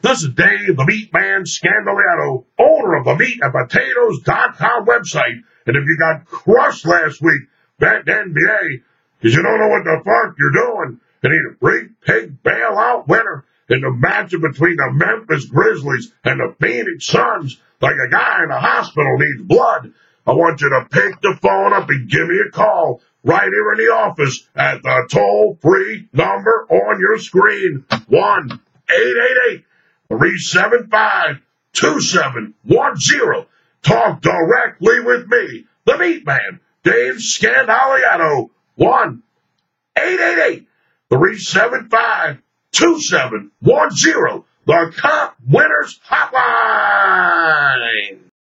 This is Dave, the Meat Man Scandaliato, owner of the Meat and Potatoes.com website. And if you got crushed last week, bet NBA, because you don't know what the fuck you're doing, and need a great pig bailout winner in the matchup between the Memphis Grizzlies and the Phoenix Suns, like a guy in a hospital needs blood, I want you to pick the phone up and give me a call right here in the office at the toll free number on your screen. 1 888 375 2710. Talk directly with me, the meat man, Dave Scandaliato. 1 888 375 2710. The Comp Winners Hotline.